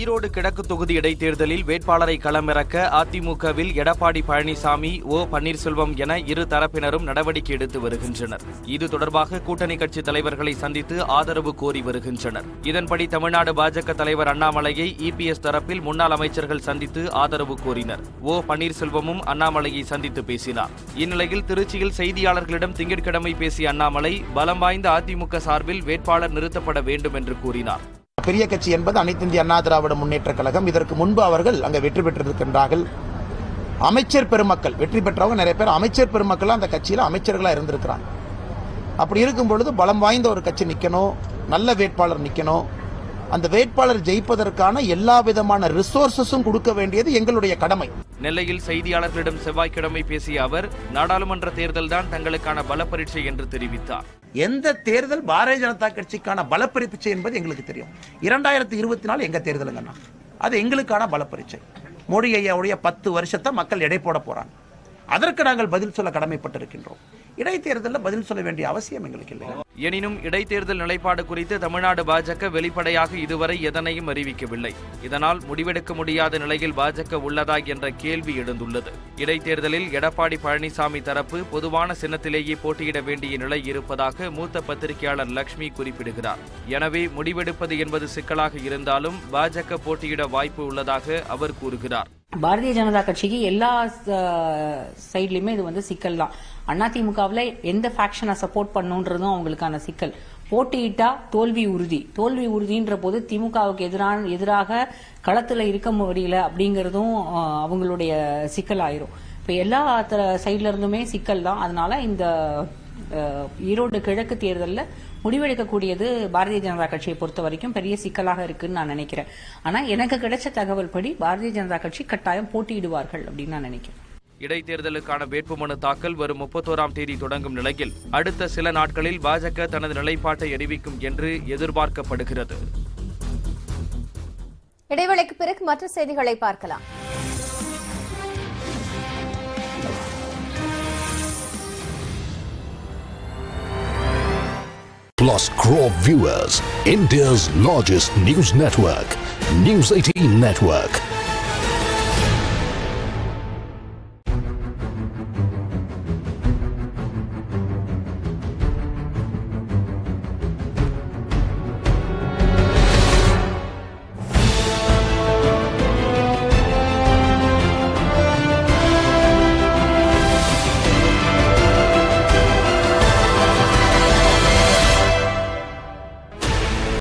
ஈரோடு கிழக்கு தொகுதி இடைத்தேர்தலில் வேட்பாளரை களமிறக்க அதிமுகவில் எடப்பாடி பழனிசாமி ஓ பன்னீர்செல்வம் என இரு தரப்பினரும் நடவடிக்கை எடுத்து வருகின்றனர். இது தொடர்பாக கூட்டணி கட்சி தலைவர்களை சந்தித்து ஆதரவு கோரி வருகின்றனர். இதன்படி தமிழ்நாடு பாஜக தலைவர் அண்ணாமலையை இபிஎஸ் தரப்பில் முன்னாள் அமைச்சர்கள் சந்தித்து ஆதரவு கோரினர். ஓ பன்னீர்செல்வமும் அண்ணாமலையை சந்தித்து பேசினார். இந்நிலையில் திருச்சியில் செய்தியாளர்களிடம் திங்கட்கிழமை பேசிய அண்ணாமலை பலம் வாய்ந்த அதிமுக சார்பில் வேட்பாளர் நிறுத்தப்பட வேண்டும் என்று கூறினார். பெரிய கட்சி என்பது அனைத்து இந்திய அண்ணா திராவிட முன்னேற்ற கழகம். இதற்கு முன்பு அவர்கள் அங்கே வெற்றி பெற்றிருக்கின்றார்கள். அமைச்சர் பெருமக்கள் வெற்றி பெற்றவங்க நிறைய பேர். அமைச்சர் பெருமக்கள் அந்த கட்சியில் அமைச்சர்களா இருந்திருக்கிறாங்க. அப்படி இருக்கும் பொழுது பலம் வாய்ந்த ஒரு கட்சி நிற்கணும் நல்ல வேட்பாளர் நிற்கணும் அந்த வேட்பாளர் ஜெயிப்பதற்கான எல்லா விதமான ரிசோர்சஸும் கொடுக்க வேண்டியது எங்களுடைய கடமை. நெல்லையில் செய்தியாளர்களிடம் செவ்வாய்க்கிழமை பேசிய அவர் நாடாளுமன்ற தேர்தல்தான் தங்களுக்கான பல பரீட்சை என்று தெரிவித்தார். எந்த தேர்தல் பாரதிய ஜனதா கட்சிக்கான பலப்பரிச்சை என்பது எங்களுக்கு தெரியும். இரண்டாயிரத்தி இருபத்தி நாலு எங்க தேர்தலுங்கண்ணா. அது எங்களுக்கான பலப்பரிச்சை. மோடி ஐயாவுடைய பத்து வருஷத்தை மக்கள் எடை போட போறாங்க. அதற்கு நாங்கள் பதில் சொல்ல கடமைப்பட்டிருக்கின்றோம். இடைத்தேர்தலில் பதில் சொல்ல வேண்டிய அவசியம் எங்களுக்கு இல்லை. எனினும் இடைத்தேர்தல் நிலைப்பாடு குறித்து தமிழ்நாடு பாஜக வெளிப்படையாக இதுவரை எதனையும் அறிவிக்கவில்லை. இதனால் முடிவெடுக்க முடியாத நிலையில் பாஜக உள்ளதா என்ற கேள்வி எழுந்துள்ளது. இடைத்தேர்தலில் எடப்பாடி பழனிசாமி தரப்பு பொதுவான சின்னத்திலேயே போட்டியிட வேண்டிய நிலை இருப்பதாக மூத்த பத்திரிகையாளர் லட்சுமி குறிப்பிடுகிறார். எனவே முடிவெடுப்பது என்பது சிக்கலாக இருந்தாலும் பாஜக போட்டியிட வாய்ப்பு உள்ளதாக அவர் கூறுகிறார். பாரதிய ஜனதா கட்சிக்கு எல்லா சைட்லயுமே இது வந்து சிக்கல் தான். அதிமுகவில் எந்த ஃபேக்ஷனை சப்போர்ட் பண்ணுன்றதும் அவங்களுக்கான சிக்கல். போட்டியிட்டா தோல்வி உறுதி. தோல்வி உறுதின்ற போது திமுகவுக்கு எதிரான எதிராக களத்துல இருக்க முடியல அப்படிங்கறதும் அவங்களுடைய சிக்கல் ஆயிரும் இப்ப எல்லா சைட்ல இருந்துமே சிக்கல் தான். அதனால இந்த ஈரோடு கிழக்கு தேர்தல்ல முடிவெடுக்கக்கூடியது பாரதிய ஜனதா கட்சியை பொறுத்த வரைக்கும் பெரிய சிக்கலாக இருக்குன்னு நான் நினைக்கிறேன். ஆனா எனக்கு கிடைச்ச தகவல் படி பாரதிய ஜனதா கட்சி கட்டாயம் போட்டியிடுவார்கள் அப்படின்னு நான் நினைக்கிறேன். இடைத்தேர்தலுக்கான வேட்புமனு தாக்கல் வரும் முப்பத்தோராம் தேதி தொடங்கும் நிலையில் அடுத்த சில நாட்களில் பாஜக தனது நிலைப்பாட்டை அறிவிக்கும் என்று எதிர்பார்க்கப்படுகிறது. இடைவேளைக்கு பிறகு மற்ற செய்திகளை பார்க்கலாம். Plus crore viewers. India's largest news network, News 18 Network,